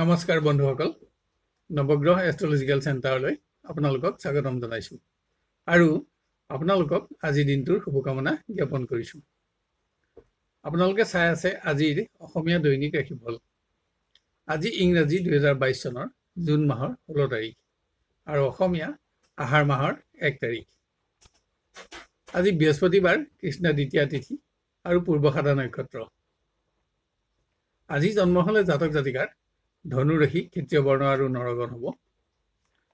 নমস্কাৰ বন্ধুসকল নৱগ্ৰহ এষ্ট্ৰলজিকেল চেণ্টাৰলৈ আপোনালোকক স্বাগতম জনাইছোঁ। আৰু আপোনালোকক আজিৰ দিনটোৰ শুভকামনা জ্ঞাপন কৰিছোঁ। আপোনালোকে চাই আছে আজিৰ অসমীয়া দৈনিক ৰাশিফল। আজি ইংৰাজী দুহেজাৰ বাইছ চনৰ জুন মাহৰ ষোল্ল তাৰিখ আৰু অসমীয়া আহাৰ মাহৰ এক তাৰিখ। আজি বৃহস্পতিবাৰ কৃষ্ণ দ্বিতীয়া তিথি আৰু পূৰ্বসাদা নক্ষত্ৰ। আজি জন্ম হ'লে জাতক জাতিকাৰ ধনু ৰাশি ক্ষেত্ৰীয় বৰ্ণ আৰু নৰগণ হ'ব।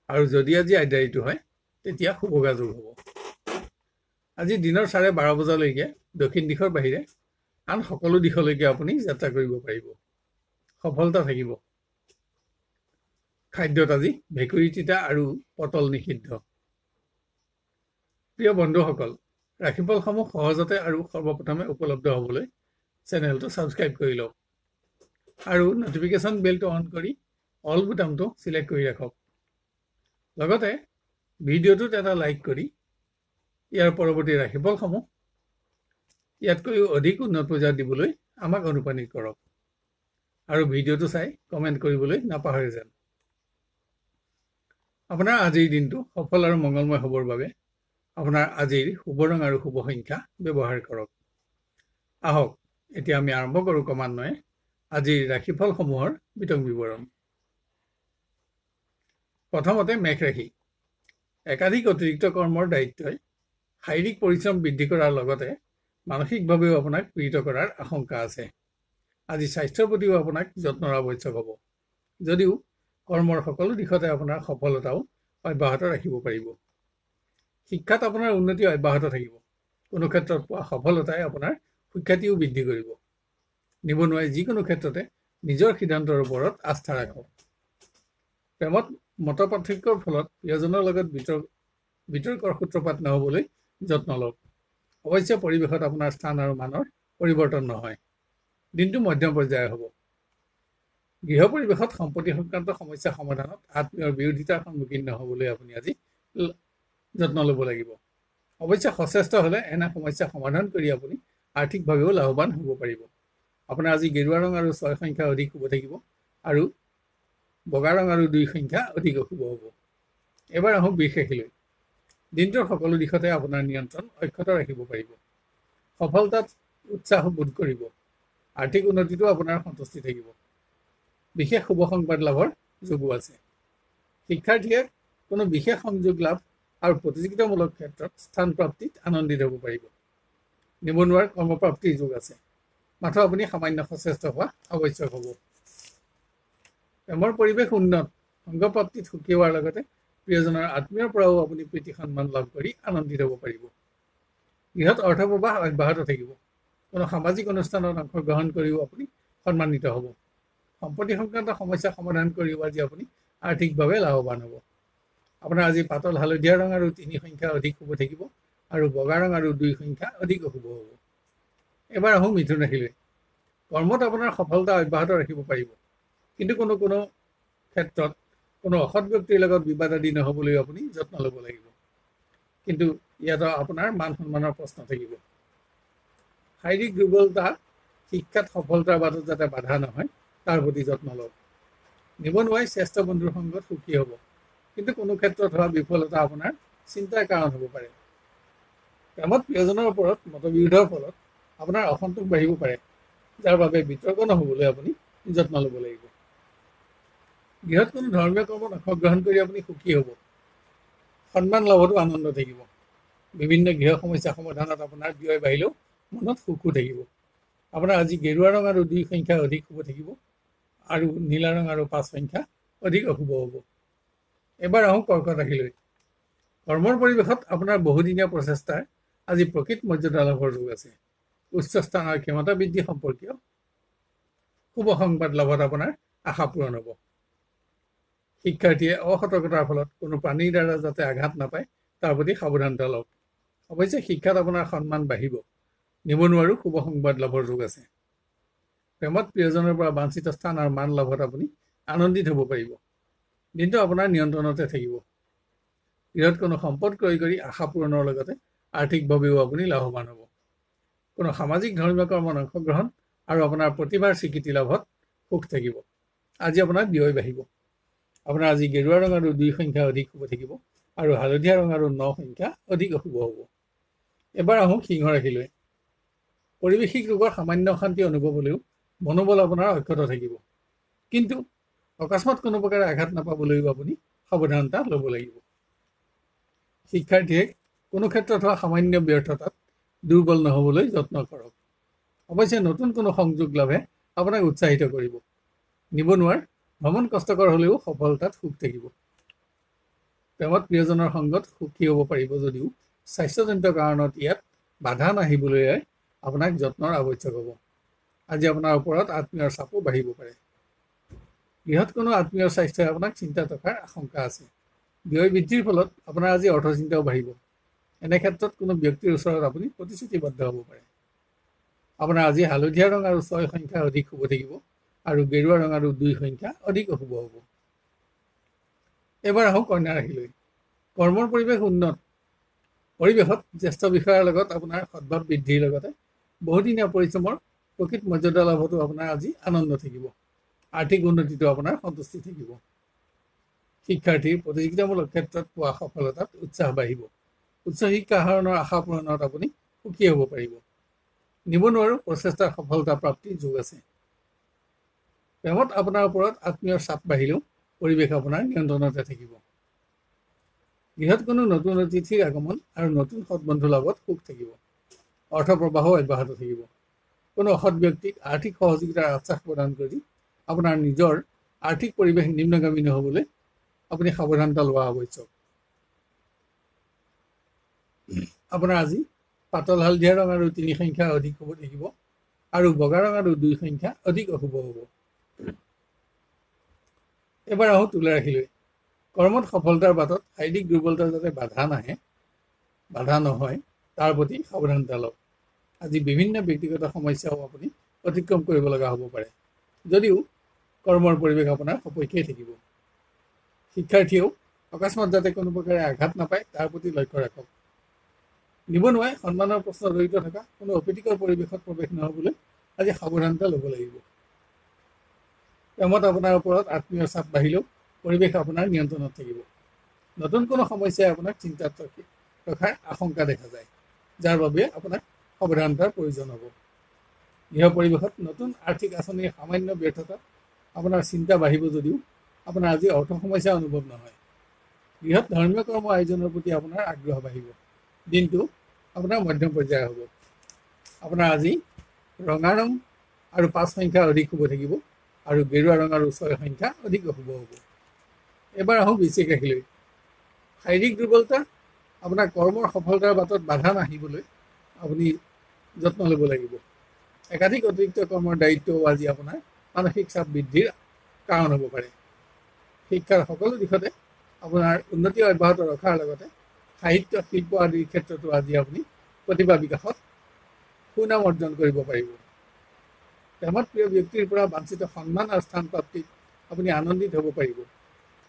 আৰু যদি আজি আদ্যায়িটো হয় তেতিয়া শুভগা যোগ হ'ব। আজি দিনৰ চাৰে বাৰ বজালৈকে দক্ষিণ দিশৰ বাহিৰে আন সকলো দিশলৈকে আপুনি যাত্ৰা কৰিব পাৰিব। সফলতা থাকিব। খাদ্যত আজি ভেকুৰী তিতা আৰু পটল নিষিদ্ধ। প্ৰিয় বন্ধুসকল ৰাশিফলসমূহ সহজতে আৰু সৰ্বপ্ৰথমে উপলব্ধ হ'বলৈ চেনেলটো ছাবস্ক্ৰাইব কৰি লওক। আৰু নটিফিকেশ্যন বেলটো অন কৰি অল বুটামটো চিলেক্ট কৰি ৰাখক। লগতে ভিডিঅ'টোত এটা লাইক কৰি ইয়াৰ পৰৱৰ্তী ৰাশিফলসমূহ ইয়াতকৈও অধিক উন্নত পৰ্যায়ত দিবলৈ আমাক অনুপ্ৰাণিত কৰক আৰু ভিডিঅ'টো চাই কমেণ্ট কৰিবলৈ নাপাহৰে যেন। আপোনাৰ আজিৰ দিনটো সফল আৰু মংগলময় হ'বৰ বাবে আপোনাৰ আজিৰ শুভ ৰং আৰু শুভ সংখ্যা ব্যৱহাৰ কৰক। আহক এতিয়া আমি আৰম্ভ কৰোঁ ক্ৰমান্বয়ে। আজিৰ ৰাশিফলসমূহৰ বিতং বিৱৰণ। প্ৰথমতে মেঘ ৰাশি। একাধিক অতিৰিক্ত কৰ্মৰ দায়িত্বই শাৰীৰিক পৰিশ্ৰম বৃদ্ধি কৰাৰ লগতে মানসিকভাৱেও আপোনাক পীড়িত কৰাৰ আশংকা আছে। আজি স্বাস্থ্যৰ প্ৰতিও আপোনাক যত্নৰ আৱশ্যক হ'ব। যদিও কৰ্মৰ সকলো দিশতে আপোনাৰ সফলতাও অব্যাহত ৰাখিব পাৰিব। শিক্ষাত আপোনাৰ উন্নতি অব্যাহত থাকিব। কোনো ক্ষেত্ৰত পোৱা সফলতাই আপোনাৰ সুখ্যাতিও বৃদ্ধি কৰিব। নিবনুৱাই যিকোনো ক্ষেত্ৰতে নিজৰ সিদ্ধান্তৰ ওপৰত আস্থা ৰাখক। প্ৰেমত মত পাৰ্থক্যৰ ফলত প্ৰিয়জনৰ লগত বিতৰ্ক বিতৰ্কৰ সূত্ৰপাত নহ'বলৈ যত্ন লওক। অৱশ্যে পৰিৱেশত আপোনাৰ স্থান আৰু মানৰ পৰিৱৰ্তন নহয়। দিনটো মধ্যম পৰ্যায়ৰ হ'ব। গৃহ পৰিৱেশত সম্পত্তি সংক্ৰান্ত সমস্যা সমাধানত আত্মীয়ৰ বিৰোধিতাৰ সন্মুখীন নহ'বলৈ আপুনি আজি যত্ন ল'ব লাগিব। অৱশ্যে সচেষ্ট হ'লে এনে সমস্যা সমাধান কৰি আপুনি আৰ্থিকভাৱেও লাভৱান হ'ব পাৰিব। আপোনাৰ আজি গেৰুৱা ৰং আৰু ছয় সংখ্যা অধিক শুভ থাকিব আৰু বগা ৰং আৰু দুই সংখ্যা অধিক অশুভ হ'ব। এবাৰ আহোঁ বিশেষলৈ। দিনটোৰ সকলো দিশতে আপোনাৰ নিয়ন্ত্ৰণ অক্ষত ৰাখিব পাৰিব। সফলতাত উৎসাহ বোধ কৰিব। আৰ্থিক উন্নতিটো আপোনাৰ সন্তুষ্টি থাকিব। বিশেষ শুভ সংবাদ লাভৰ যোগো আছে। শিক্ষাৰ্থীয়ে কোনো বিশেষ সংযোগ লাভ আৰু প্ৰতিযোগিতামূলক ক্ষেত্ৰত স্থান প্ৰাপ্তিত আনন্দিত হ'ব পাৰিব। নিবনুৱাৰ কৰ্মপ্ৰাপ্তিৰ যোগ আছে। মাথো আপুনি সামান্য সচেষ্ট হোৱা আৱশ্যক হ'ব। প্ৰেমৰ পৰিৱেশ উন্নত সংগপ্ৰাপ্তিত সুখী হোৱাৰ লগতে প্ৰিয়জনৰ আত্মীয়ৰ পৰাও আপুনি প্ৰীতি সন্মান লাভ কৰি আনন্দিত হ'ব পাৰিব। গৃহত অৰ্থপ্ৰবাহ অব্যাহত থাকিব। কোনো সামাজিক অনুষ্ঠানত অংশগ্ৰহণ কৰিও আপুনি সন্মানিত হ'ব। সম্পত্তি সংক্ৰান্ত সমস্যা সমাধান কৰিও আজি আপুনি আৰ্থিকভাৱে লাভৱান হ'ব। আপোনাৰ আজি পাতল হালধীয়া ৰং আৰু তিনি সংখ্যা অধিক শুভ থাকিব আৰু বগা ৰং আৰু দুই সংখ্যা অধিক অশুভ হ'ব। এবাৰ আহোঁ মিথুন ৰাশিলৈ কৰ্মত আপোনাৰ সফলতা অব্যাহত ৰাখিব পাৰিব। কিন্তু কোনো কোনো ক্ষেত্ৰত কোনো অসৎ ব্যক্তিৰ লগত বিবাদ আদি নহ'বলৈ আপুনি যত্ন ল'ব লাগিব। কিন্তু ইয়াত আপোনাৰ মান সন্মানৰ প্ৰশ্ন থাকিব। শাৰীৰিক দুৰ্বলতা শিক্ষাত সফলতাৰ বাটত যাতে বাধা নহয় তাৰ প্ৰতি যত্ন লওক। নিবনুৱাই শ্ৰেষ্ঠ বন্ধুৰ সংগত সুখী হ'ব। কিন্তু কোনো ক্ষেত্ৰত হোৱা বিফলতা আপোনাৰ চিন্তাৰ কাৰণ হ'ব পাৰে। প্ৰেমত প্ৰিয়জনৰ ওপৰত মতবিৰোধৰ ফলত আপোনাৰ অসন্তোষ বাঢ়িব পাৰে। যাৰ বাবে বিতৰ্ক নহ'বলৈ আপুনি যত্ন ল'ব লাগিব। গৃহত কোনো ধৰ্মীয় কৰ্মত অংশগ্ৰহণ কৰি আপুনি সুখী হ'ব। সন্মান লাভতো আনন্দ থাকিব। বিভিন্ন গৃহ সমস্যা সমাধানত আপোনাৰ ব্যয় বাঢ়িলেও মনত সুখো থাকিব। আপোনাৰ আজি গেৰুৱা ৰং আৰু দুই সংখ্যা অধিক শুভ থাকিব আৰু নীলা ৰং আৰু পাঁচ সংখ্যা অধিক অশুভ হ'ব। এবাৰ আহোঁ কৰ্কট ৰাশিলৈ কৰ্মৰ পৰিৱেশত আপোনাৰ বহুদিনীয়া প্ৰচেষ্টাৰ আজি প্ৰকৃত মৰ্যাদা লাভৰ যোগ আছে। উচ্চ স্থানৰ ক্ষমতা বৃদ্ধি সম্পৰ্কীয়। শুভ সংবাদ লাভত আপোনাৰ আশা পূৰণ হ'ব। শিক্ষাৰ্থীয়ে অসতৰ্কতাৰ ফলত কোনো প্ৰাণীৰ দ্বাৰা যাতে আঘাত নাপায় তাৰ প্ৰতি সাৱধানতা লওক। অৱশ্যে শিক্ষাত আপোনাৰ সন্মান বাঢ়িব। নিবনুৱাৰো শুভ সংবাদ লাভৰ যোগ আছে। প্ৰেমত প্ৰিয়জনৰ পৰা বাঞ্ছিত স্থান আৰু মান লাভত আপুনি আনন্দিত হ'ব পাৰিব। দিনটো আপোনাৰ নিয়ন্ত্ৰণতে থাকিব। গৃহত কোনো সম্পদ ক্ৰয় কৰি আশা পূৰণৰ লগতে আৰ্থিকভাৱেও আপুনি লাভৱান হ'ব। কোনো সামাজিক ধৰ্মীয় কৰ্মত অংশগ্ৰহণ আৰু আপোনাৰ প্ৰতিভাৰ স্বীকৃতি লাভত সুখ থাকিব। আজি আপোনাৰ ব্যয় বাঢ়িব। আপোনাৰ আজি গেৰুৱা ৰং আৰু দুই সংখ্যা অধিক শুভ থাকিব আৰু হালধীয়া ৰং আৰু ন সংখ্যা অধিক অশুভ হ'ব। এবাৰ আহোঁ সিংহ ৰাশিলৈ পৰিৱেশিক ৰোগৰ সামান্য অশান্তি অনুভৱ হ'লেও মনোবল আপোনাৰ অক্ষত থাকিব। কিন্তু অকস্মাত কোনো প্ৰকাৰে আঘাত নাপাবলৈও আপুনি সাৱধানতা ল'ব লাগিব। শিক্ষাৰ্থীয়ে কোনো ক্ষেত্ৰত হোৱা সামান্য ব্যৰ্থতাত দুৰ্বল নহ'বলৈ যত্ন কৰক। অৱশ্যে নতুন কোনো সংযোগ লাভে আপোনাক উৎসাহিত কৰিব। নিবনুৱাৰ ভ্ৰমণ কষ্টকৰ হ'লেও সফলতাত সুখ থাকিব। প্ৰেমত প্ৰিয়জনৰ সংগত সুখী হ'ব পাৰিব যদিও স্বাস্থ্যজনিত কাৰণত ইয়াত বাধা নাহিবলৈ আপোনাক যত্নৰ আৱশ্যক হ'ব। আজি আপোনাৰ ওপৰত আত্মীয়ৰ চাপো বাঢ়িব পাৰে। বৃহৎ কোনো আত্মীয়ৰ স্বাস্থ্যই আপোনাক চিন্তা থকাৰ আশংকা আছে। ব্যয় বৃদ্ধিৰ ফলত আপোনাৰ আজি অৰ্থচিন্তাও বাঢ়িব। এনে ক্ষেত্ৰত কোনো ব্যক্তিৰ ওচৰত আপুনি প্ৰতিশ্ৰুতিবদ্ধ হ'ব পাৰে। আপোনাৰ আজি হালধীয়া ৰং আৰু ছয় সংখ্যা অধিক শুভ থাকিব আৰু গেৰুৱা ৰং আৰু দুই সংখ্যা অধিক অশুভ হ'ব। এবাৰ আহোঁ কন্যা ৰাশিলৈ কৰ্মৰ পৰিৱেশ উন্নত। পৰিৱেশত জ্যেষ্ঠ বিষয়াৰ লগত আপোনাৰ সদ্ভাৱ বৃদ্ধিৰ লগতে বহুদিনীয়া পৰিশ্ৰমৰ প্ৰকৃত মৰ্যাদা লাভতো আপোনাৰ আজি আনন্দ থাকিব। আৰ্থিক উন্নতিটো আপোনাৰ সন্তুষ্টি থাকিব। শিক্ষাৰ্থীৰ প্ৰতিযোগিতামূলক ক্ষেত্ৰত পোৱা সফলতাত উৎসাহ বাঢ়িব। উচ্চ শিক্ষা আহৰণৰ আশা পূৰণত আপুনি সুখী হ'ব পাৰিব। নিবনুৱাৰো প্ৰচেষ্টাৰ সফলতা প্ৰাপ্তিৰ যোগ আছে। প্ৰেমত আপোনাৰ ওপৰত আত্মীয়ৰ চাপ বাঢ়িলেও পৰিৱেশ আপোনাৰ নিয়ন্ত্ৰণতে থাকিব। গৃহত কোনো নতুন অতিথিৰ আগমন আৰু নতুন সৎবন্ধু লাভত সুখ থাকিব। অৰ্থ প্ৰবাহো অব্যাহত থাকিব। কোনো অসৎ ব্যক্তিক আৰ্থিক সহযোগিতাৰ আশ্বাস প্ৰদান কৰি আপোনাৰ নিজৰ আৰ্থিক পৰিৱেশ নিম্নগামী নহ'বলৈ আপুনি সাৱধানতা লোৱা আৱশ্যক। আপোনাৰ আজি পাতল হালধীয়া ৰং আৰু তিনি সংখ্যা অধিক হ'ব থাকিব আৰু বগা ৰং আৰু দুই সংখ্যা অধিক অশুভ হ'ব। এবাৰ আহোঁ তুলা ৰাখিলৈ কৰ্মত সফলতাৰ বাটত শাৰীৰিক দুৰ্বলতা যাতে বাধা নাহে বাধা নহয় তাৰ প্ৰতি সাৱধানতা লওক। আজি বিভিন্ন ব্যক্তিগত সমস্যাও আপুনি অতিক্ৰম কৰিব লগা হ'ব পাৰে যদিও কৰ্মৰ পৰিৱেশ আপোনাৰ সপক্ষেই থাকিব। শিক্ষাৰ্থীয়েও অকস্মাত যাতে কোনো প্ৰকাৰে আঘাত নাপায় তাৰ প্ৰতি লক্ষ্য ৰাখক। নিবনুৱাই সন্মানৰ প্ৰশ্ন জড়িত থকা কোনো অপ্ৰীতিকৰ পৰিৱেশত প্ৰৱেশ নহ'বলৈ আজি সাৱধানতা ল'ব লাগিব। প্ৰেমত আপোনাৰ ওপৰত আত্মীয় চাপ বাঢ়িলেও পৰিৱেশ আপোনাৰ নিয়ন্ত্ৰণত থাকিব। নতুন কোনো সমস্যাই আপোনাক চিন্তাত ৰখি ৰখাৰ আশংকা দেখা যায় যাৰ বাবে আপোনাক সাৱধানতাৰ প্ৰয়োজন হ'ব। গৃহ পৰিৱেশত নতুন আৰ্থিক আঁচনিৰ সামান্য ব্যৰ্থতাত আপোনাৰ চিন্তা বাঢ়িব যদিও আপোনাৰ আজি অৰ্থ সমস্যা অনুভৱ নহয়। বৃহৎ ধৰ্মীয় কৰ্ম আয়োজনৰ প্ৰতি আপোনাৰ আগ্ৰহ বাঢ়িব। দিনটো আপোনাৰ মধ্যম পৰ্যায়ৰ হ'ব। আপোনাৰ আজি ৰঙা ৰং আৰু পাঁচ সংখ্যা অধিক শুভ থাকিব আৰু গেৰুৱা ৰং আৰু ছয় সংখ্যা অধিক অশুভ হ'ব। এবাৰ আহোঁ বিশেষ ৰাখিলৈ। শাৰীৰিক দুৰ্বলতা আপোনাৰ কৰ্মৰ সফলতাৰ বাটত বাধা নাহিবলৈ আপুনি যত্ন ল'ব লাগিব। একাধিক অতিৰিক্ত কৰ্মৰ দায়িত্বও আজি আপোনাৰ মানসিক চাপ বৃদ্ধিৰ কাৰণ হ'ব পাৰে। শিক্ষাৰ সকলো দিশতে আপোনাৰ উন্নতি অব্যাহত ৰখাৰ লগতে সাহিত্য শিল্প আদিৰ ক্ষেত্ৰতো আজি আপুনি প্ৰতিভা বিকাশত সুনাম অৰ্জন কৰিব পাৰিব। প্ৰেমত প্ৰিয় ব্যক্তিৰ পৰা বাঞ্ছিত সন্মান আৰু স্থান প্ৰাপ্তিত আপুনি আনন্দিত হ'ব পাৰিব।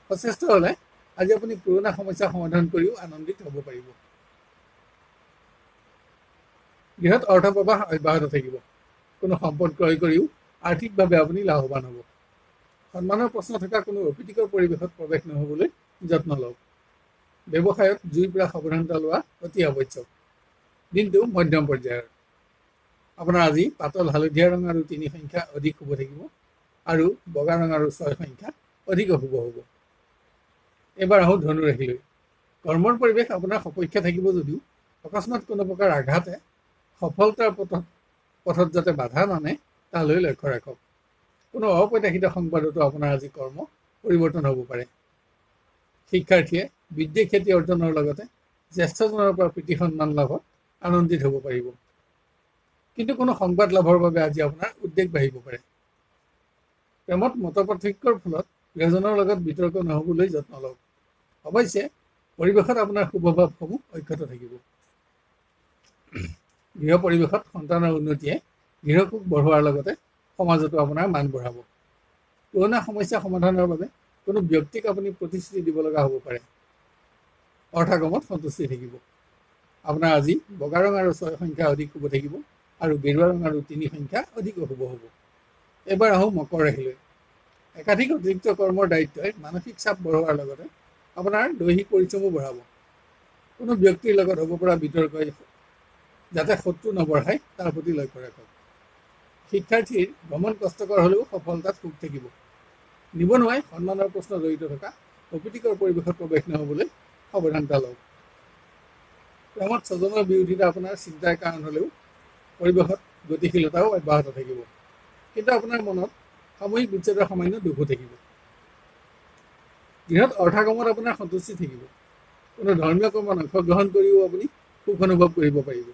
সচেষ্ট হ'লে আজি আপুনি পুৰণা সমস্যা সমাধান কৰিও আনন্দিত হ'ব পাৰিব। বৃহৎ অৰ্থ প্ৰবাহ অব্যাহত থাকিব। কোনো সম্পদ ক্ৰয় কৰিও আৰ্থিকভাৱে আপুনি লাভৱান হ'ব। সন্মানৰ প্ৰশ্ন থকা কোনো অপ্ৰীতিকৰ পৰিৱেশত প্ৰৱেশ নহ'বলৈ যত্ন লওক। ব্যৱসায়ত জুইৰ পৰা সাৱধানতা লোৱা অতি আৱশ্যক। দিনটো মধ্যম পৰ্যায়ৰ। আপোনাৰ আজি পাতল হালধীয়া ৰং আৰু তিনি সংখ্যা অধিক শুভ থাকিব আৰু বগা ৰং আৰু ছয় সংখ্যা অধিক অশুভ হ'ব। এইবাৰ আহোঁ ধনু ৰাখিলৈ কৰ্মৰ পৰিৱেশ আপোনাৰ সপক্ষে থাকিব যদিও অকস্মাত কোনো প্ৰকাৰ আঘাতে সফলতাৰ পথত পথত যাতে বাধা নানে তালৈ লক্ষ্য ৰাখক। কোনো অপ্ৰত্যাশিত সংবাদতো আপোনাৰ আজি কৰ্ম পৰিৱৰ্তন হ'ব পাৰে। শিক্ষাৰ্থীয়ে বিদ্যে খ্যাতি অৰ্জনৰ লগতে জ্যেষ্ঠজনৰ পৰা প্ৰীতি সন্মান লাভত আনন্দিত হ'ব পাৰিব। কিন্তু কোনো সংবাদ লাভৰ বাবে আজি আপোনাৰ উদ্বেগ বাঢ়িব পাৰে। প্ৰেমত মত পাৰ্থক্যৰ ফলত প্ৰিয়জনৰ লগত বিতৰ্ক নহ'বলৈ যত্ন লওক। অৱশ্যে পৰিৱেশত আপোনাৰ শুভভাৱসমূহ অক্ষত থাকিব। গৃহ পৰিৱেশত সন্তানৰ উন্নতিয়ে গৃহসুখ বঢ়োৱাৰ লগতে সমাজতো আপোনাৰ মান বঢ়াব। পুৰণা সমস্যা সমাধানৰ বাবে কোনো ব্যক্তিক আপুনি প্ৰতিশ্ৰুতি দিব লগা হ'ব পাৰে। অৰ্থাগমত সন্তুষ্টি থাকিব। আপোনাৰ আজি বগা ৰং আৰু ছয় সংখ্যা অধিক শুভ থাকিব আৰু গেৰুৱা ৰং আৰু তিনি সংখ্যা অধিক অশুভ হ'ব। এবাৰ আহোঁ মকৰ ৰাশিলৈ একাধিক অতিৰিক্ত কৰ্মৰ দায়িত্বই মানসিক চাপ বঢ়োৱাৰ লগতে আপোনাৰ দৈহিক পৰিশ্ৰমো বঢ়াব। কোনো ব্যক্তিৰ লগত হ'ব পৰা বিতৰ্কই যাতে শত্ৰু নবঢ়ায় তাৰ প্ৰতি লক্ষ্য ৰাখক। শিক্ষাৰ্থীৰ ভ্ৰমণ কষ্টকৰ হ'লেও সফলতাত সুখ থাকিব। নিবনুৱাই সন্মানৰ প্ৰশ্ন জড়িত থকা অপ্ৰীতিকৰ পৰিৱেশত প্ৰৱেশ নহ'বলৈ সাৱধানতা লওক। প্ৰেমত স্বজনৰ বিৰোধিতা আপোনাৰ চিন্তাৰ কাৰণ হ'লেও পৰিৱেশত গতিশীলতাও অব্যাহত থাকিব। কিন্তু আপোনাৰ মনত সাময়িক বিচ্ছেদৰ সামান্য দুখো থাকিব। গৃহত অৰ্থাগমত আপোনাৰ সন্তুষ্টি থাকিব। কোনো ধৰ্মীয় কৰ্মত অংশগ্ৰহণ কৰিও আপুনি সুখ অনুভৱ কৰিব পাৰিব।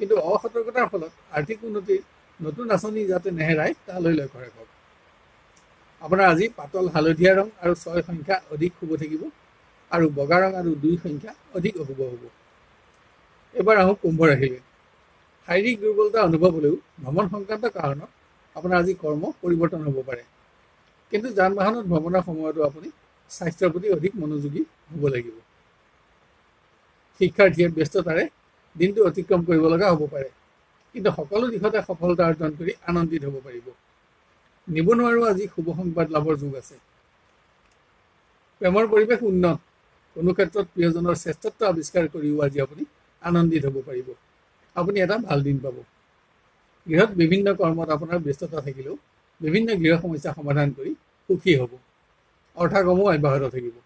কিন্তু অসতৰ্কতাৰ ফলত আৰ্থিক উন্নতিৰ নতুন আঁচনি যাতে নেহেৰায় তালৈ লক্ষ্য ৰাখক। আপোনাৰ আজি পাতল হালধীয়া ৰং আৰু ছয় সংখ্যা অধিক শুভ থাকিব। আৰু বগা ৰং আৰু দুই সংখ্যা অধিক অশুভ হ'ব। এইবাৰ আহোঁ কুম্ভ ৰাশিলৈ। শাৰীৰিক দুৰ্বলতা অনুভৱ হ'লেও ভ্ৰমণ সংক্ৰান্ত কাৰণত আপোনাৰ আজি কৰ্ম পৰিৱৰ্তন হ'ব পাৰে। কিন্তু যান বাহনত ভ্ৰমণৰ সময়তো আপুনি স্বাস্থ্যৰ প্ৰতি অধিক মনোযোগী হ'ব লাগিব। শিক্ষাৰ্থীয়ে ব্যস্ততাৰে দিনটো অতিক্ৰম কৰিব লগা হ'ব পাৰে। কিন্তু সকলো দিশতে সফলতা অৰ্জন কৰি আনন্দিত হ'ব পাৰিব। নিবনুৱাৰো আজি শুভ সংবাদ লাভৰ যুগ আছে। প্ৰেমৰ পৰিৱেশ উন্নত কোনো ক্ষেত্ৰত প্ৰিয়জনৰ শ্ৰেষ্ঠত্ব আৱিষ্কাৰ কৰিও আজি আপুনি আনন্দিত হ'ব পাৰিব। আপুনি এটা ভাল দিন পাব। গৃহত বিভিন্ন কৰ্মত আপোনাৰ ব্যস্ততা থাকিলেও বিভিন্ন গৃহ সমস্যা সমাধান কৰি সুখী হ'ব। অৰ্থাগমো অব্যাহত থাকিব।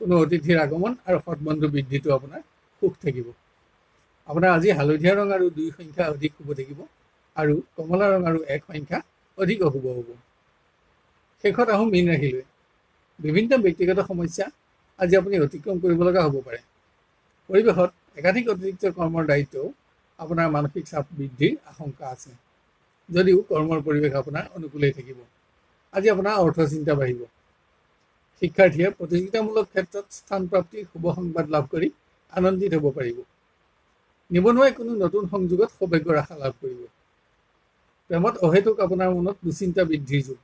কোনো অতিথিৰ আগমন আৰু সৎবন্ধু বৃদ্ধিটো আপোনাৰ সুখ থাকিব। আপোনাৰ আজি হালধীয়া ৰং আৰু দুই সংখ্যা অধিক শুভ থাকিব আৰু কমলা ৰং আৰু এক সংখ্যা অধিক অশুভ হ'ব। শেষত আহোঁ মীন ৰাশিলৈ বিভিন্ন ব্যক্তিগত সমস্যা আজি আপুনি অতিক্ৰম কৰিব লগা হ'ব পাৰে। পৰিৱেশত একাধিক অতিৰিক্ত কৰ্মৰ দায়িত্বও আপোনাৰ মানসিক চাপ বৃদ্ধিৰ আশংকা আছে। যদিও কৰ্মৰ পৰিৱেশ আপোনাৰ অনুকূলেই থাকিব। আজি আপোনাৰ অৰ্থ চিন্তা বাঢ়িব। শিক্ষাৰ্থীয়ে প্ৰতিযোগিতামূলক ক্ষেত্ৰত স্থান প্ৰাপ্তিৰ শুভ সংবাদ লাভ কৰি আনন্দিত হ'ব পাৰিব। নিবনুৱাই কোনো নতুন সংযোগত সৌভাগ্যৰ আশা লাভ কৰিব। প্ৰেমত অহেতুক আপোনাৰ মনত দুচিন্তা বৃদ্ধিৰ যুগ।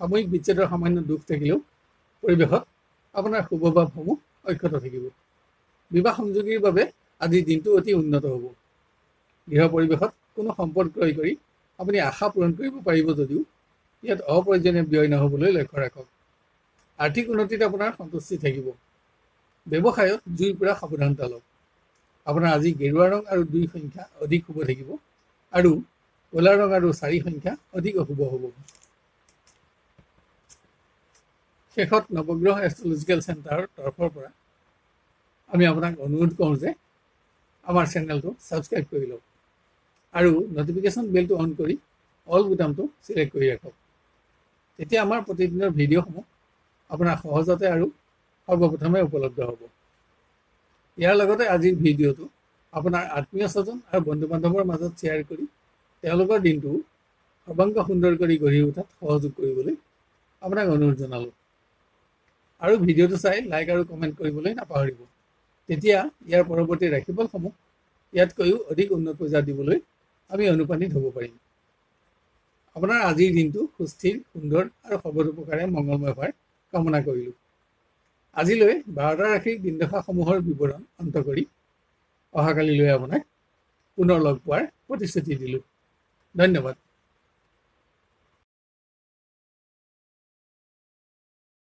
সাময়িক বিচ্ছেদৰ সামান্য দুখ থাকিলেও পৰিৱেশত আপোনাৰ শুভভাৱসমূহ অক্ষত থাকিব। বিবাহ সংযোগীৰ বাবে আজিৰ দিনটো অতি উন্নত হ'ব। গৃহ পৰিৱেশত কোনো সম্পদ ক্ৰয় কৰি আপুনি আশা পূৰণ কৰিব পাৰিব যদিও ইয়াত অপ্ৰয়োজনীয় ব্যয় নহ'বলৈ লক্ষ্য ৰাখক। আৰ্থিক উন্নতিত আপোনাৰ সন্তুষ্টি থাকিব। ব্যৱসায়ত জুইৰ পৰা সাৱধানতা লওক। আপোনাৰ আজি গেৰুৱা ৰং আৰু দুই সংখ্যা অধিক শুভ থাকিব আৰু ক'লা ৰং আৰু চাৰি সংখ্যা অধিক অশুভ হ'ব। শেষত নৱগ্ৰহ এষ্ট্ৰলজিকেল চেণ্টাৰৰ তৰফৰ পৰা আমি আপোনাক অনুৰোধ কৰোঁ যে আমাৰ চেনেলটো ছাবস্ক্ৰাইব কৰি লওক আৰু নটিফিকেশ্যন বেলটো অন কৰি অল বুটামটো চিলেক্ট কৰি ৰাখক। তেতিয়া আমাৰ প্ৰতিদিনৰ ভিডিঅ'সমূহ আপোনাৰ সহজতে আৰু সৰ্বপ্ৰথমে উপলব্ধ হ'ব। ইয়াৰ লগতে আজিৰ ভিডিঅ'টো আপোনাৰ আত্মীয় স্বজন আৰু বন্ধু বান্ধৱৰ মাজত শ্বেয়াৰ কৰি তেওঁলোকৰ দিনটো সৰ্বাংগ সুন্দৰ কৰি গঢ়ি উঠাত সহযোগ কৰিবলৈ আপোনাক অনুৰোধ জনালোঁ। আৰু ভিডিঅ'টো চাই লাইক আৰু কমেণ্ট কৰিবলৈ নাপাহৰিব। তেতিয়া ইয়াৰ পৰৱৰ্তী ৰাশিফলসমূহ ইয়াতকৈও অধিক উন্নত পৰ্যায়ত দিবলৈ আমি অনুপ্ৰাণিত হ'ব পাৰিম। আপোনাৰ আজিৰ দিনটো সুস্থিৰ সুন্দৰ আৰু সৰ্বতোপকাৰে মংগলময় হোৱাৰ কামনা কৰিলোঁ। আজিলৈ বাৰটা ৰাশিৰ দিনদশাসমূহৰ বিৱৰণ অন্ত কৰি অহাকালিলৈ আপোনাক পুনৰ লগ পোৱাৰ প্ৰতিশ্ৰুতি দিলোঁ। ধন্যবাদ।